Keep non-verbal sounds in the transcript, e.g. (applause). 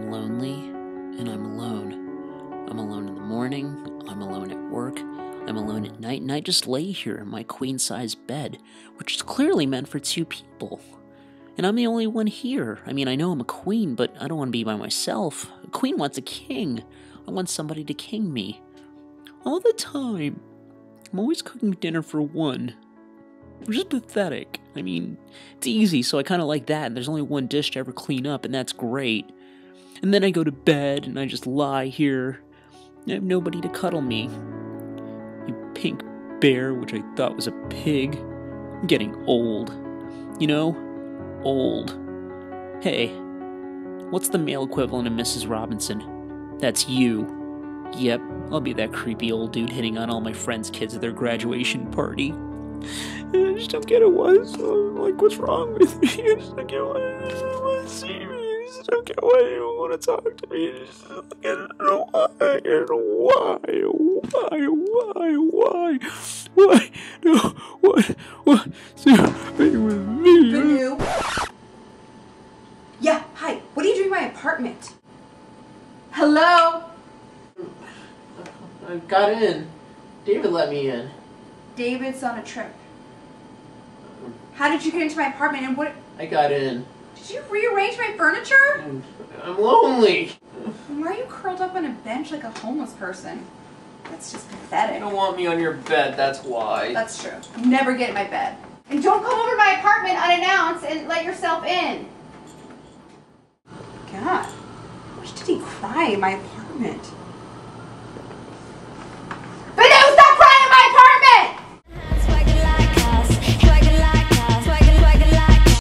lonely and I'm alone. I'm alone in the morning, I'm alone at work, I'm alone at night, and I just lay here in my queen size bed, which is clearly meant for two people. And I'm the only one here. I mean, I know I'm a queen, but I don't want to be by myself. A queen wants a king. I want somebody to king me. All the time. I'm always cooking dinner for one. Which is pathetic. I mean, it's easy, so I kind of like that. And there's only one dish to ever clean up, and that's great. And then I go to bed and I just lie here. I have nobody to cuddle me. You pink bear, which I thought was a pig. I'm getting old. You know? Old. Hey, what's the male equivalent of Mrs. Robinson? That's you. Yep, I'll be that creepy old dude hitting on all my friends' kids at their graduation party. (sighs) I just don't get it. What's like, what's wrong with me? (laughs) I just don't get why I don't want to see me. I just don't get why you don't want to talk to me. I just don't get why. Why? Why? Why? Why? Why? No. What? What? Stay with me. Boo. Yeah, hi. What are you doing in my apartment? Hello? I got in. David let me in. David's on a trip. How did you get into my apartment and what I got in. Did you rearrange my furniture? I'm, I'm lonely. Why are you curled up on a bench like a homeless person? That's just You pathetic. don't want me on your bed, that's why. That's true. Never get in my bed. And don't come over to my apartment unannounced and let yourself in. God. Why did he cry in my apartment?